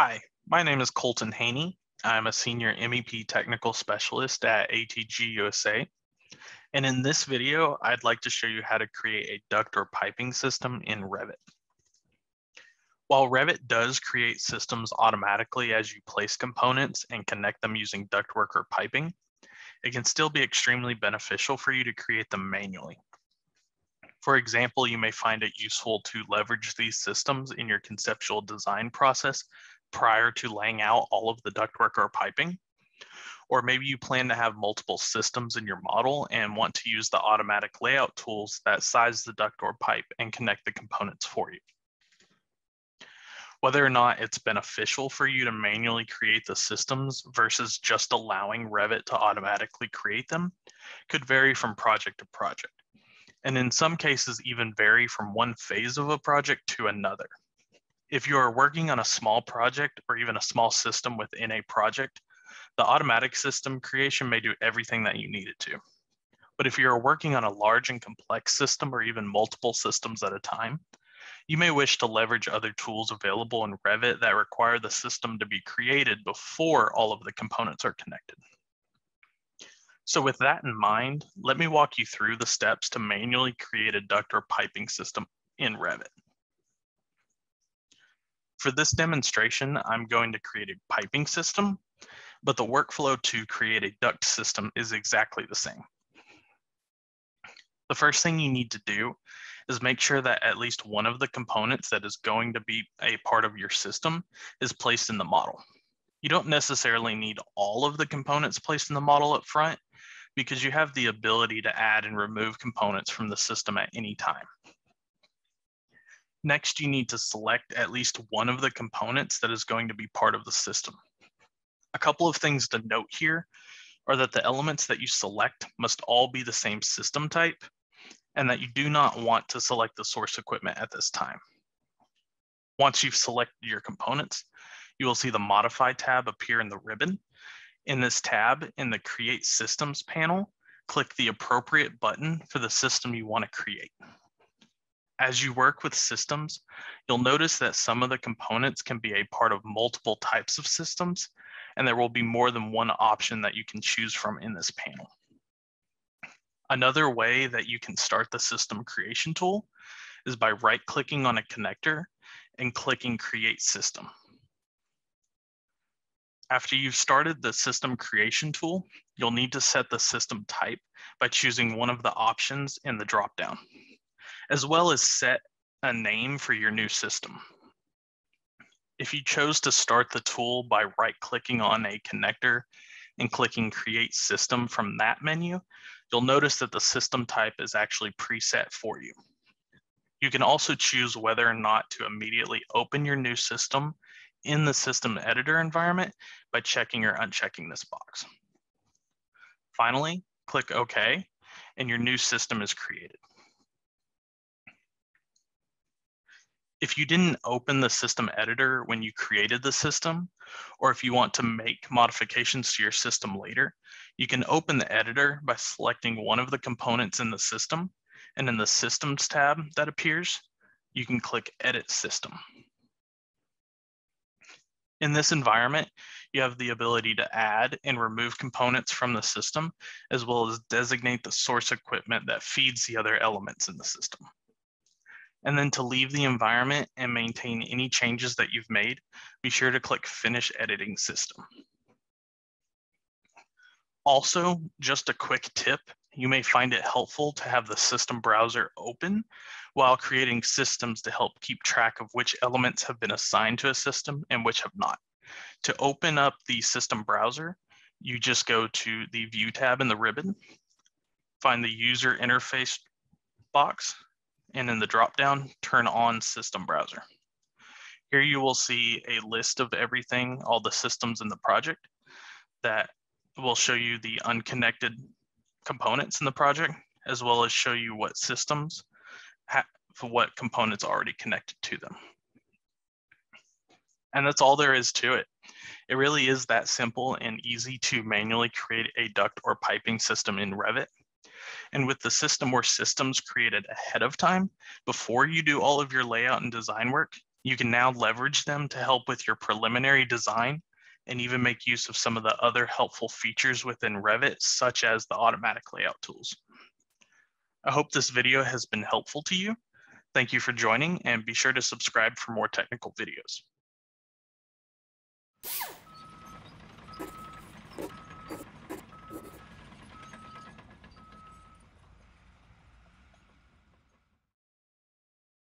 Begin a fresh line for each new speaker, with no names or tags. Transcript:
Hi, my name is Colton Haney. I'm a senior MEP technical specialist at ATG USA. And in this video, I'd like to show you how to create a duct or piping system in Revit. While Revit does create systems automatically as you place components and connect them using ductwork or piping, it can still be extremely beneficial for you to create them manually. For example, you may find it useful to leverage these systems in your conceptual design process prior to laying out all of the ductwork or piping. Or maybe you plan to have multiple systems in your model and want to use the automatic layout tools that size the duct or pipe and connect the components for you. Whether or not it's beneficial for you to manually create the systems versus just allowing Revit to automatically create them could vary from project to project. And in some cases, even vary from one phase of a project to another. If you are working on a small project or even a small system within a project, the automatic system creation may do everything that you need it to. But if you're working on a large and complex system or even multiple systems at a time, you may wish to leverage other tools available in Revit that require the system to be created before all of the components are connected. So with that in mind, let me walk you through the steps to manually create a duct or piping system in Revit. For this demonstration, I'm going to create a piping system, but the workflow to create a duct system is exactly the same. The first thing you need to do is make sure that at least one of the components that is going to be a part of your system is placed in the model. You don't necessarily need all of the components placed in the model up front because you have the ability to add and remove components from the system at any time. Next, you need to select at least one of the components that is going to be part of the system. A couple of things to note here are that the elements that you select must all be the same system type and that you do not want to select the source equipment at this time. Once you've selected your components, you will see the Modify tab appear in the ribbon. In this tab, in the Create Systems panel, click the appropriate button for the system you want to create. As you work with systems, you'll notice that some of the components can be a part of multiple types of systems, and there will be more than one option that you can choose from in this panel. Another way that you can start the system creation tool is by right-clicking on a connector and clicking Create System. After you've started the system creation tool, you'll need to set the system type by choosing one of the options in the dropdown as well as set a name for your new system. If you chose to start the tool by right-clicking on a connector and clicking Create System from that menu, you'll notice that the system type is actually preset for you. You can also choose whether or not to immediately open your new system in the system editor environment by checking or unchecking this box. Finally, click OK, and your new system is created. if you didn't open the system editor when you created the system, or if you want to make modifications to your system later, you can open the editor by selecting one of the components in the system. And in the Systems tab that appears, you can click Edit System. In this environment, you have the ability to add and remove components from the system, as well as designate the source equipment that feeds the other elements in the system. And then to leave the environment and maintain any changes that you've made, be sure to click Finish Editing System. Also, just a quick tip, you may find it helpful to have the system browser open while creating systems to help keep track of which elements have been assigned to a system and which have not. To open up the system browser, you just go to the View tab in the ribbon, find the User Interface box, and in the dropdown, turn on System Browser. Here you will see a list of everything, all the systems in the project that will show you the unconnected components in the project, as well as show you what systems have what components are already connected to them. And that's all there is to it. It really is that simple and easy to manually create a duct or piping system in Revit. And with the system or systems created ahead of time, before you do all of your layout and design work, You can now leverage them to help with your preliminary design and even make use of some of the other helpful features within Revit, such as the automatic layout tools. I hope this video has been helpful to you. Thank you for joining and be sure to subscribe for more technical videos.